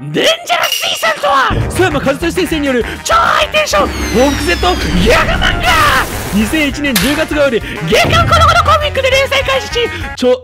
デンジャラス D さんとは佐山和俊先生による超ハイテンション報復セットギャグ漫画2001年10月号より月刊コロコロコミックで連載開始し超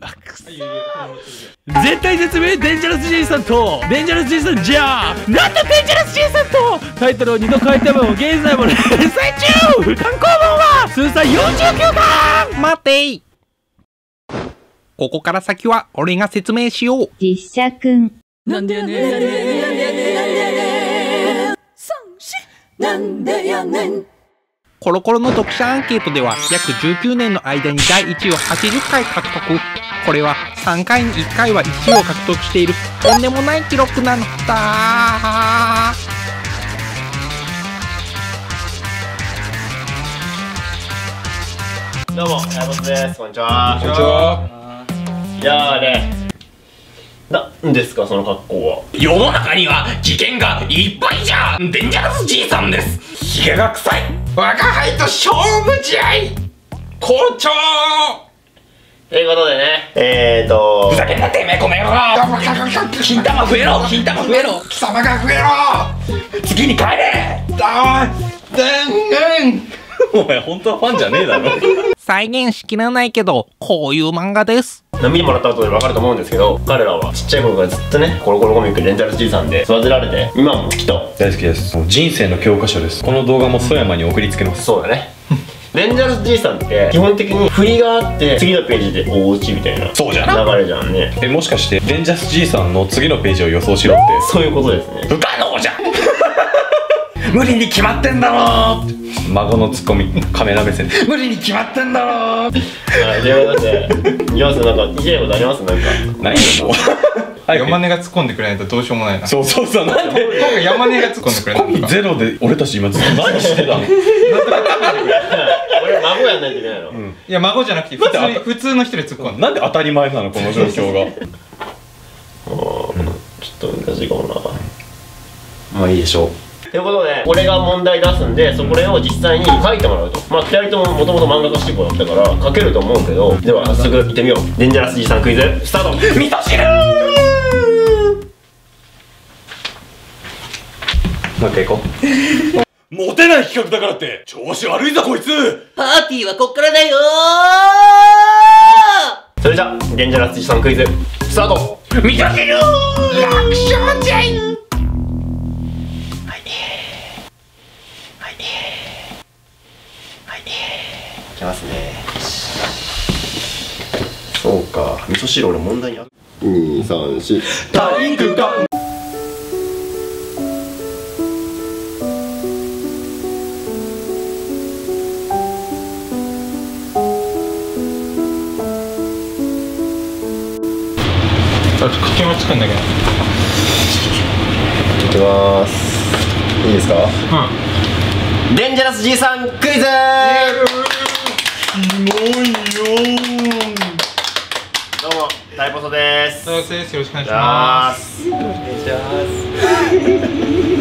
あくそ絶対絶命デンジャラス G さんとデンジャラス G さんじゃあなんとデンジャラス G さんとタイトルを2度変えた分を現在も連載中単行本は通算49巻待ていここから先は俺が説明しよう。実写くん。なんでやねんなんでやねんなんでやねんなんでやねんなんでやねんコロコロの読者アンケートでは約19年の間に第1位を80回獲得。これは3回に1回は1位を獲得しているとんでもない記録なのだ。どうも、ヤボスです。こんにちは。こんにちはいやーね。なんですか、その格好は。世の中には危険がいっぱいじゃデンジャラスじいさんです。ヒゲが臭い。我が輩と勝負試合。校長。ということでね、えーと。ふざけんなてめえこの野郎。金玉増えろ。金玉増えろ。貴様が増えろ。次に帰れ。あーでん。お前本当はファンじゃねえだろ。再現しきらないけど、こういう漫画です。見てもらった後で分かると思うんですけど、彼らはちっちゃい頃からずっとね、コロコロコミックレンタルじいさんで育てられて、今も好きと。大好きです。もう人生の教科書です。この動画も曽山に送りつけます。そうだね。レンジャラスじいさんって基本的に振りがあって次のページで大落ちみたいなそうじゃな流れじゃんね。えもしかしてデンジャスじいさんの次のページを予想しろって。そういうことですね。不可能じゃ 無理に決まってんだろ孫のツッコミカメラ目線。無理に決まってんだろはいということでいきますなんか言いたいことあります？なんか。ないよもう。早く。山根が突っ込んでくれないとどうしようもないな。そうそうそうなんで？今回山根が突っ込んでくれないのか。ゼロで俺たち今ずっと何してたの？俺孫やんないといけないの、いや孫じゃなくて普通に普通の人で突っ込んで。なんで当たり前なのこの状況が？あーちょっと難しいかもな。まあいいでしょうということで俺が問題出すんでそこれを実際に書いてもらうと。まあ2人とももともと漫画家志望だったから書けると思うけど。では早速行ってみよう。デンジャラスじいさんクイズスタート。味噌汁もう一回行こう。モテない企画だからって。調子悪いぞこいつ。パーティーはこっからだよそれじゃデンジャラスじいさんクイズスタート。味噌汁楽勝じゃいいか味噌汁俺問題にある234体育館ちょっと口もつくんだけどいきますいいですかうんデンジャラスじいさんクイズどうもタイポソです。よろしくお願いしあまー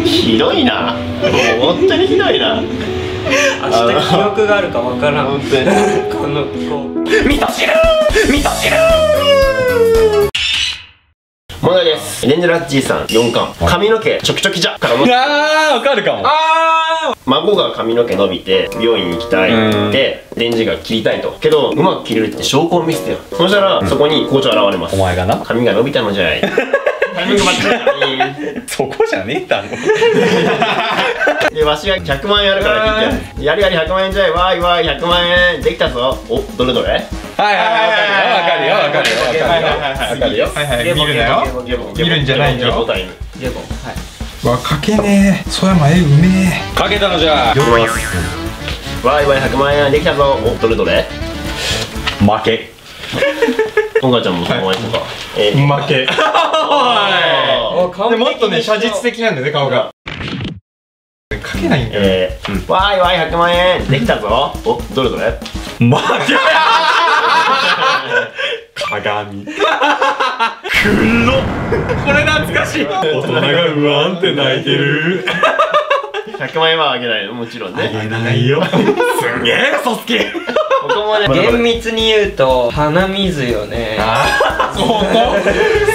ひどいなもう本当にひどいな。明日記憶があるかわからん。本当にこのこう味噌汁味噌汁問題です。デンジャラスじいさん4巻髪の毛チョキチョキじゃ。からのあーわかるかも孫が髪の毛伸びて病院に行きたいってデンジが切りたいと。けどうまく切れるって証拠を見せてよそしたらそこに校長現れます。お前がな？髪が伸びたのじゃい。タイミングバッチリだねそこじゃねえだろ。でわしが100万円あるからって言ってやるやり100万円じゃい。わーいわーい100万円。できたぞ。おどれどれ？はいはいはいわかるよわかるよわかるよ。はいはいはいはいわかるよはいはい見るなよ。見るんじゃないよゲボタイム。ゲボ。はいわかけねえ。曽山絵うめかけたのじゃ。いきます。わーいわーい100万円できたぞ。おどれどれ？負け。トンガちゃんもそのままとか。ええ負け。おー。でもっとね写実的なんだよ。ね顔がかけないんだよえー、わーいわーい100万円できたぞおどれどれ負け鏡。これ懐かしい。大人がうわんって泣いてる。100万円はあげない。のもちろんね。ないよ。すんげえ嘘つきここもね厳密に言うと鼻水よね。そこ？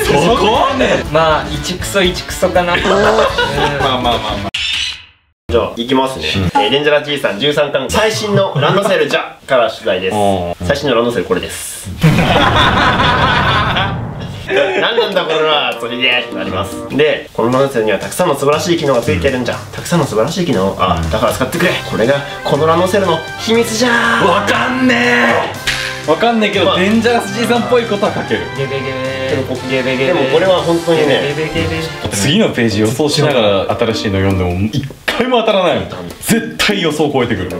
そこ？まあ1クソ1クソかな。う んまあまあまあまあじゃあ行きますね、えーデンジャラ G さん13巻。最新の ランドセルじゃから出題です。最新のランドセルこれです。何なんだこれはそれでってなります。でこのランドセルにはたくさんの素晴らしい機能がついてるんじゃたくさんの素晴らしい機能あだから使ってくれ。これがこのランドセルの秘密じゃわかんねえ。わかんねえけど、まあ。デンジャラス G さんっぽいことは書ける。ゲベゲベでもこれは本当にゲね次のページ予想しながら新しいの読んでも一回も当たらないの絶対予想超えてくる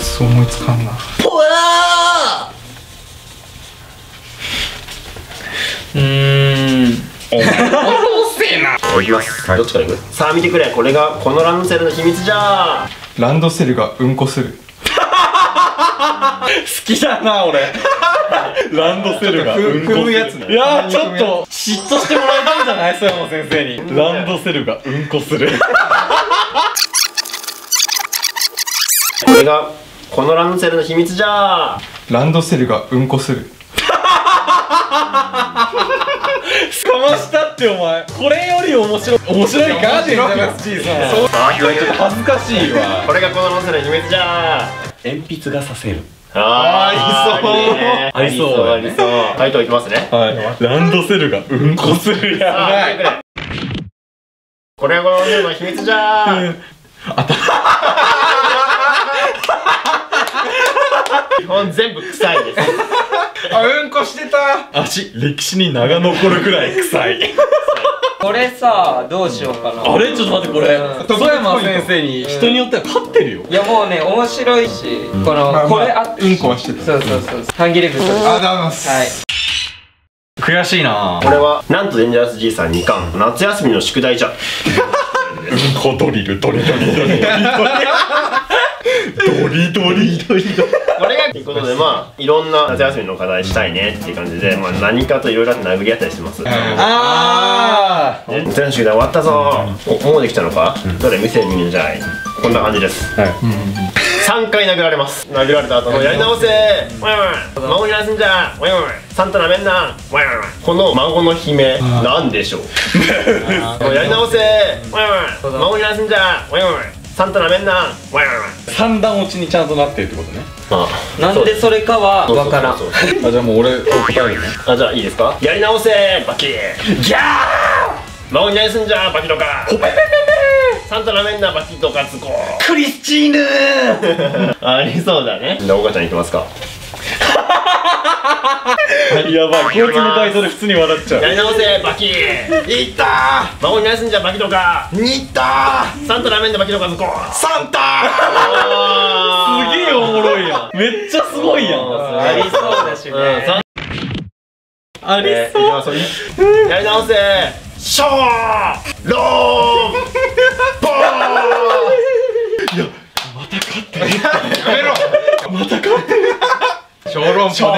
そう思いつかんな。うーん。いきます、どっちからいくさあ見てくれこれがこのランドセルの秘密じゃランドセルがうんこする好きだな俺ランドセルがちょっとうんこ踏むやつねいやーちょっと嫉妬してもらえたんじゃない曽山先生にランドセルがうんこするこれがこのランドセルの秘密じゃ。ランドセルがうんこする。かましたってお前。これより面白い。面白いかデンジャラス G さんそうちょっと恥ずかしい。わこれがこのランドセルの秘密じゃ。鉛筆がさせる。あありそういいね。ありそう。ありそう。回答いきますね。はい。ランドセルがうんこする。やばいこれがこのランドセルの秘密じゃ基本全部臭いです。あうんこしてた。足歴史に名が残るくらい臭い。これさどうしようかな。あれ？ちょっと待ってこれ。うん。曽山先生に人によっては勝ってるよ。いやもうね面白いしこの、まあまあこれあうんこはしてた。そうそうそう。半切れ太りありがとうございます。はい悔しいな。これはなんとデンジャラス G さん2巻夏休みの宿題じゃうん。こドリルドリドリドリドリドリドリドリこれがということでまあいろんな夏休みの課題したいねっていう感じで、まあ、何かといろいろ殴り合ったりしてます、ね、あ夏休みの宿題終わったぞ。おもうできたのか、どれ？見せてみるんじゃい。こんな感じです、はい3回殴られます。殴られた後の。やり直せ。わいわい孫にやらすんじゃわいわい。サンタなめんなわいわいわい。この孫の悲鳴なんでしょう？やり直せ。わいわい孫にやらすんじゃわいわい。サンタなめんなわいわい三段落ちにちゃんとなってるってことね。あなんでそれかはわからん。あじゃあもう俺答えるね。あじゃあいいですか？やり直せバキ。ギャー！孫に何すんじゃバキとか。ほぺぺぺぺサンタなめんなバキとかつこクリスチーヌ ありそうだね。じゃあ岡ちゃんいきますか？やばい。こいつの回答で普通に笑っちゃう。やり直せバキ。いった孫に何すんじゃバキとか。にったサンタなめんなバキとかつこサンタすげえおもろいやん。めっちゃすごいやん。ありそうだしうんねありえーいきますよやり直せ。ショー。ローンボーやめろまた勝ってる小籠包ですよ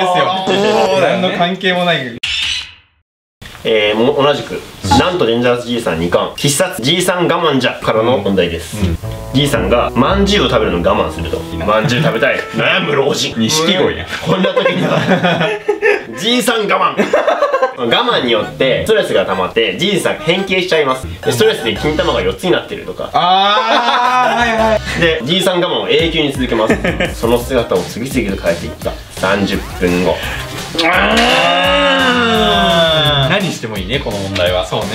何の関係もないけどえー、も同じく、なんとデンジャラス G さん2巻必殺 G さん我慢じゃからの問題です、G さんがまんじゅうを食べるのを我慢すると。まんじゅう食べたい。悩む老人。錦鯉やん。こんな時には G さん我慢我慢によってストレスが溜まって G さん変形しちゃいます。でストレスで金玉が4つになってるとか。あーはいはい。で G さん我慢を永久に続けます。その姿を次々と変えていった。30分後何してもいいねこの問題は。そうね。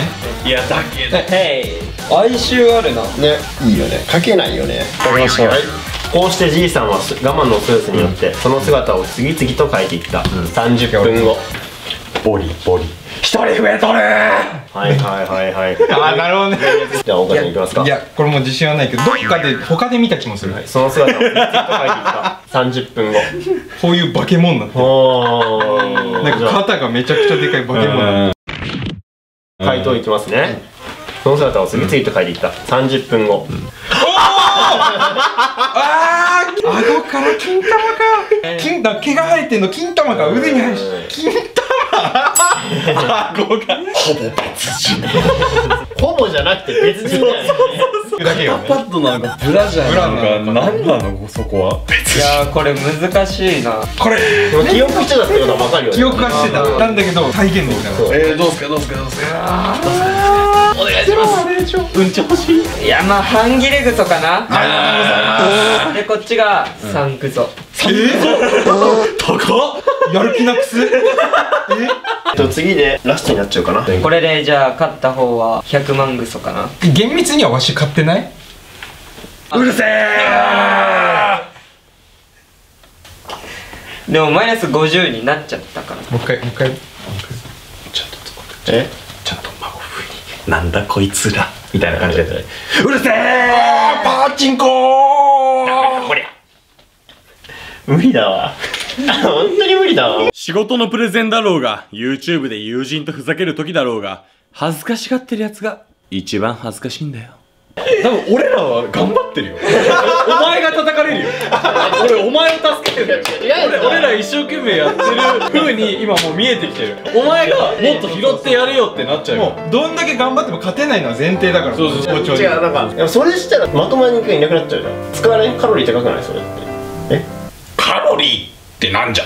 いやだけど。へい哀愁あるな。ねいいよね。書けないよね。わかりましたはいこうしてじいさんはす我慢のストレスによってその姿を次々と変えていった、30分後。ボリボリ。一人増えとるはいはいはいはい。あーなるほどね。じゃあ岡ちゃんいきますか。いやこれもう自信はないけどどっかで他で見た気もする。その姿を次々と変えていった。30分後。こういう化け物になって なんか肩がめちゃくちゃでかい化け物にな回答いきますね、その姿を次々と変えていった。30分後、あー顎から金玉か金だ毛が生えてんの金玉が腕に生えし金玉？顎がほぼじゃなくて別人だよね。だけよねパッドなのかブラジャーなのか何なのそこは。いやーこれ難しいな。これ。記憶してたってことは分かるよね。記憶はしてた。なんだけど再現できなかったえー、どうすかどうすかどうすかいやまあ半切れグソかな。でこっちが三グソやる気なくす？え？っと次でラストになっちゃうかな。これでじゃあ勝った方は100万グソかな。厳密にはわし買ってない？うるせえでもマイナス50になっちゃったから。もう一回もう一回。えちゃんと孫風になんだこいつらみたいな感じでうるせえパーチンコー！こりゃ。無理だわ。本当に無理だわ。仕事のプレゼンだろうが YouTube で友人とふざける時だろうが恥ずかしがってるやつが一番恥ずかしいんだよ多分俺らは頑張ってるよ。お前が叩かれるよ。俺お前を助けてる俺俺ら一生懸命やってる風に今もう見えてきてる。お前がもっと拾ってやれよってなっちゃうよ。もうどんだけ頑張っても勝てないのは前提だからそうそうそう。包丁に違うなんかでもそれしたらまとまり肉がいなくなっちゃうじゃん。使われんカロリー高くないそれって。カロリーってなんじゃ？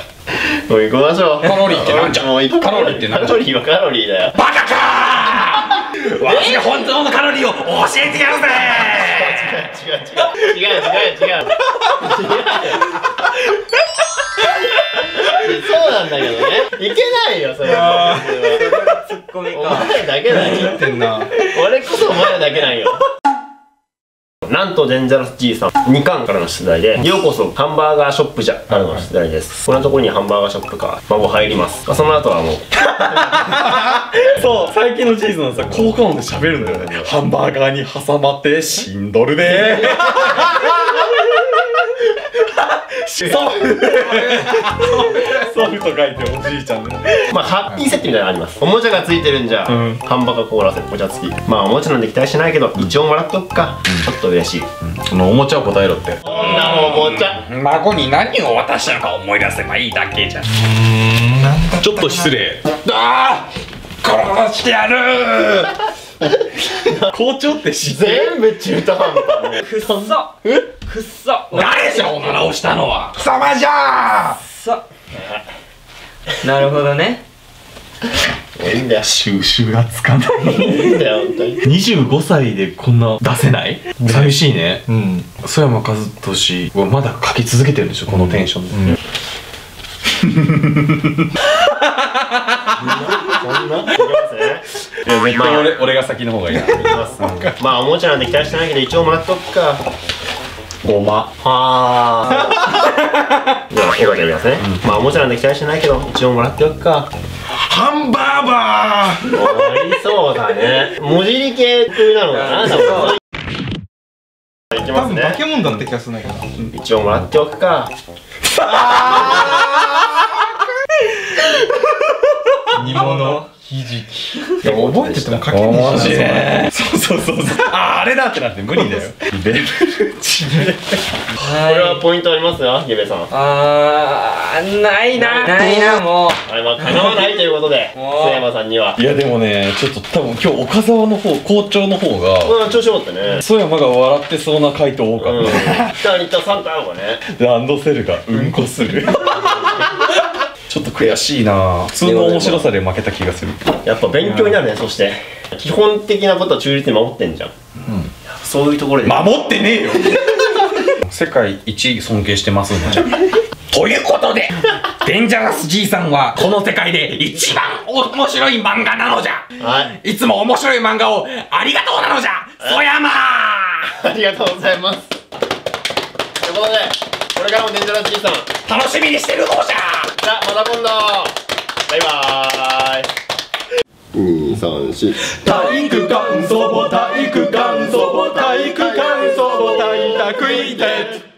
もう行きましょう。カロリーってなんじゃ？もう行こう。カロリーってなんじゃ？カロリーはカロリーだよ。バカかー私が本当のカロリーを教えてやるぜ。違う違う違う違う。違う違うそうなんだけどね。いけないよそれは。ツッコミおか前だけだよ。ってんな。俺こそお前らだけなんなんとデンジャラス G さん2巻からの出題でようこそハンバーガーショップじゃからの出題です。こんなところにハンバーガーショップか孫入ります。その後はもう。そう最近のチーズのさ効果音で喋るんだよね。ハンバーガーに挟まってしんどるでソフソフと書いておじいちゃんでまあハッピーセットみたいなのありますおもちゃがついてるんじゃ、う。んハンバーガーコーラセお茶付きまあおもちゃなんで期待しないけど一応もらっとくか、ちょっと嬉しいそのおもちゃを答えろってこんなおもちゃ孫に何を渡したのか思い出せばいいだけじゃんちょっと失礼ああ殺してやる校長って自然全部中途半端ね。くっそ。くっそ。誰じゃおならをしたのは。貴様じゃくっそ。なるほどね。いいんだよ収集がつかないいいんだよ。本当に25歳でこんな出せない？寂しいね。うん。曽山和俊はまだ書き続けてるんでしょこのテンションで、そん。ないきますねいや絶対俺,、俺が先の方がいいな。まあおもちゃなんで期待してないけど一応もらっとくか。ごま。は あよかったらやりますね、まあおもちゃなんで期待してないけど一応もらっておくか。ハンバーバー。ありそうだね。文字理系風なのかな多分。いき多ますね。分化け物だった気がするんだけど。一応もらっておくか。煮物ひじき。いや覚えてても書けねえしなねそうそうそうそうああれだってなって無理だよ。レベル。1これはポイントありますよゲベさん。あーないな。ないな。もうはいまあかなわないということで須山さんには。いやでもねちょっと多分今日岡澤の方校長の方がうん調子よかったね。曽山が笑ってそうな回答多かうん。っ2人と3とあるかね。たランドセルがうんこする悔しいな。普通の面白さで負けた気がする。やっぱ勉強になるねそして。基本的なことは忠実に守ってんじゃん、そういうところで。守ってねえよ。世界一尊敬してますんじゃということでデンジャラス G さんはこの世界で一番面白い漫画なのじゃ。はい。いつも面白い漫画をありがとうなのじゃ。曽山ありがとうございます。ということでこれからもデンジャラスーさん、楽しみにしてるぞじゃじゃあ、また今度。バイバーイ。二三四体育館そぼ体育館そぼ体育館そぼ体育館